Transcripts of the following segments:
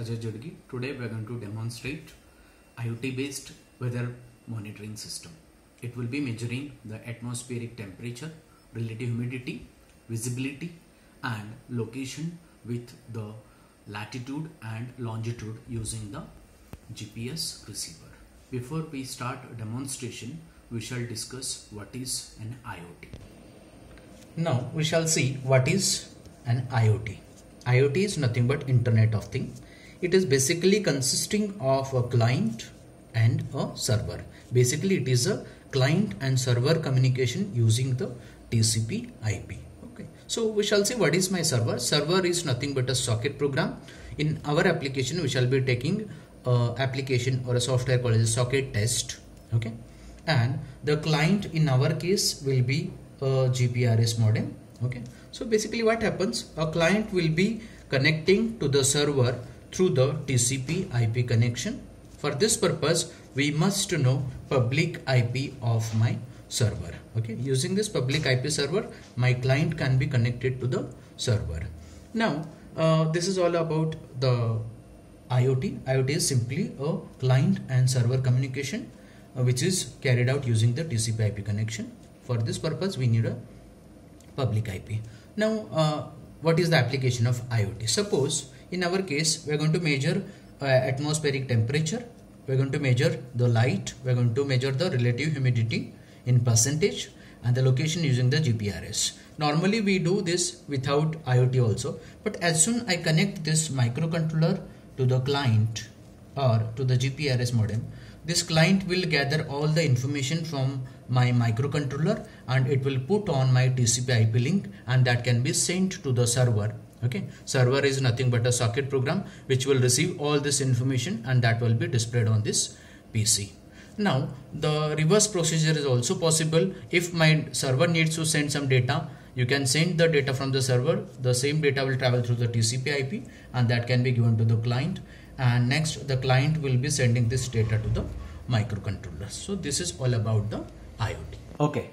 Ajay Jidagi. Today we are going to demonstrate IoT based weather monitoring system. It will be measuring the atmospheric temperature, relative humidity, visibility and location with the latitude and longitude using the GPS receiver. Before we start demonstration, we shall discuss what is an IoT. Now we shall see what is an IoT. IoT is nothing but Internet of Things. It is basically consisting of a client and a server. Basically, it is a client and server communication using the TCP IP. Okay. So we shall see what is my server. Server is nothing but a socket program. In our application, we shall be taking a application or a software called as socket test. Okay. And the client in our case will be a GPRS modem. Okay. So basically what happens, a client will be connecting to the server through the TCP IP connection. For this purpose, we must know public IP of my server. Okay, using this public IP server, my client can be connected to the server. Now, uh, this is all about the IoT. IoT is simply a client and server communication uh, which is carried out using the TCP IP connection. For this purpose, we need a public IP. Now, uh, what is the application of IoT? Suppose in our case, we are going to measure uh, atmospheric temperature. We are going to measure the light. We are going to measure the relative humidity in percentage and the location using the GPRS. Normally, we do this without IoT also. But as soon I connect this microcontroller to the client or to the GPRS modem, this client will gather all the information from my microcontroller and it will put on my TCP IP link and that can be sent to the server okay? Server is nothing but a socket program which will receive all this information and that will be displayed on this PC now the reverse procedure is also possible. If my server needs to send some data you can send the data from the server. The same data will travel through the TCP IP and that can be given to the client. And next the client will be sending this data to the microcontroller. So this is all about the IoT okay.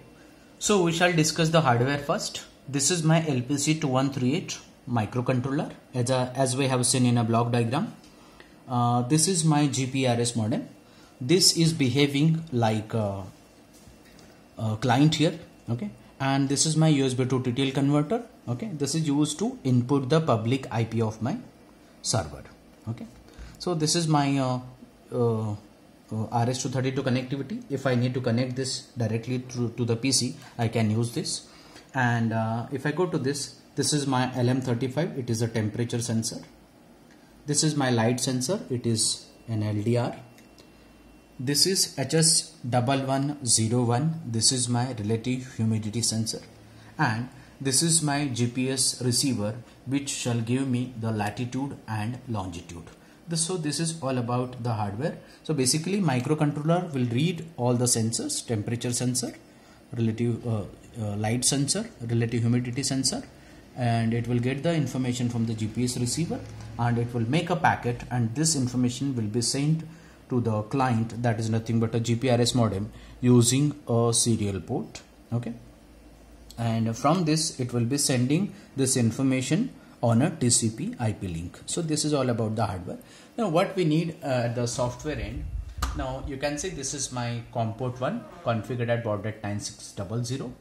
So we shall discuss the hardware first. This is my LPC 2138 microcontroller as, a, as we have seen in a block diagram. Uh, this is my GPRS modem. This is behaving like a, a, client here. Okay. And this is my USB to TTL converter. Okay. This is used to input the public IP of my server. Okay. So this is my uh, uh, uh RS-232 connectivity. If I need to connect this directly to, to the PC, I can use this. And uh, if I go to this, this is my LM35 it is a temperature sensor. This is my light sensor. It is an LDR this is HS1101 this is my relative humidity sensor. And this is my GPS receiver which shall give me the latitude and longitude. So this is all about the hardware. So basically microcontroller will read all the sensors temperature sensor relative uh, uh, light sensor relative humidity sensor and it will get the information from the GPS receiver and it will make a packet and this information will be sent to the client that is nothing but a GPRS modem using a serial port okay? And from this it will be sending this information on a TCP IP link. So this is all about the hardware. Now what we need uh, at the software end now you can see this is my COM port 1 configured at baud rate 9600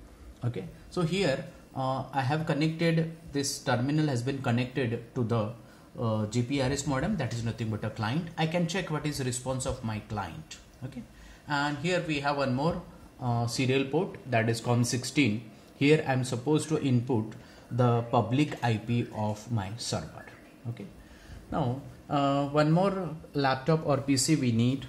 okay? So here uh, I have connected this terminal has been connected to the uh, GPRS modem that is nothing but a client. I can check what is response of my client okay? And here we have one more uh, serial port that is COM16 here I'm supposed to input the public IP of my server okay? Now uh, one more laptop or PC we need.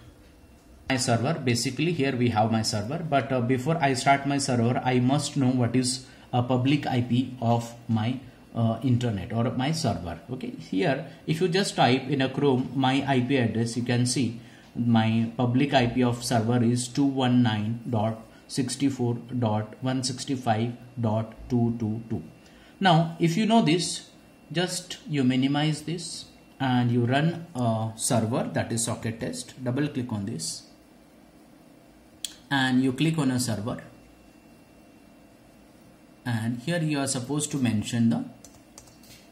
My server basically here we have my server but uh, before I start my server I must know what is a public IP of my uh, internet or my server. Okay? Here if you just type in a chrome my ip address you can see my public ip of server is 219.64.165.222 now if you know this just you minimize this and you run a server that is socket test double click on this and you click on a server and here you are supposed to mention the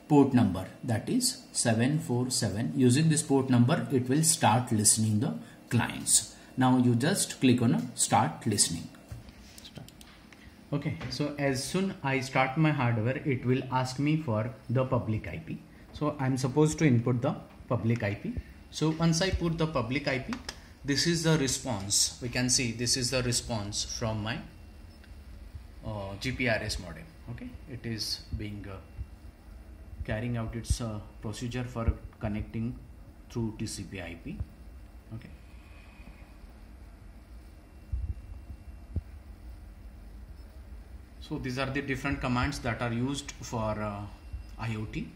port number. That is 747 using this port number it will start listening the clients. Now you just click on start listening. Okay so as soon I start my hardware it will ask me for the public IP so I'm supposed to input the public IP so once I put the public IP this is the response. We can see this is the response from my uh, GPRS modem okay? It is being uh, carrying out its uh, procedure for connecting through TCP IP okay? So these are the different commands that are used for uh, IoT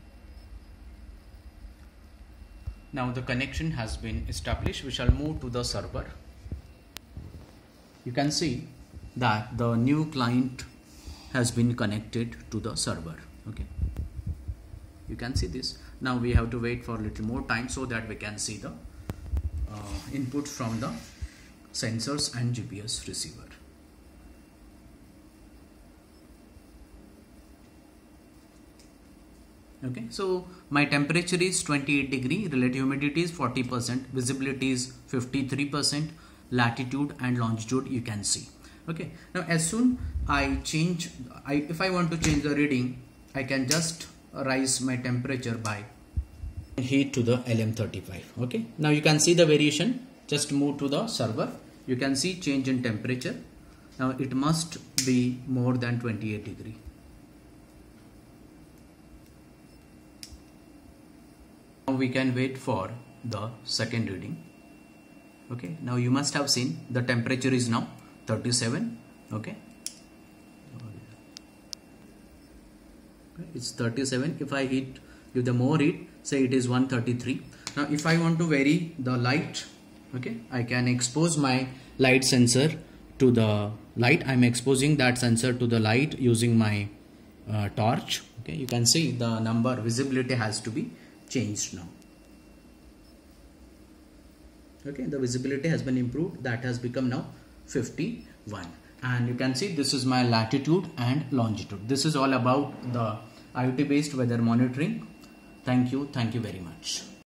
now the connection has been established. We shall move to the server. You can see that the new client has been connected to the server. Okay. You can see this. Now we have to wait for a little more time so that we can see the uh, input from the sensors and GPS receiver. Okay. So my temperature is 28 degree relative humidity is 40 percent visibility is 53 percent latitude and longitude you can see okay. Now as soon I change I if I want to change the reading I can just rise my temperature by heat to the LM35 okay. Now you can see the variation. Just move to the server. You can see change in temperature. Now it must be more than 28 degree. Now we can wait for the second reading. Okay. Now you must have seen the temperature is now 37 okay? It's 37 if I hit give the more heat say it is 133 now if I want to vary the light okay I can expose my light sensor to the light. I'm exposing that sensor to the light using my uh, torch okay? You can see the number visibility has to be changed now. Okay the visibility has been improved. That has become now 51 and you can see this is my latitude and longitude. This is all about the IoT based weather monitoring. Thank you. Thank you very much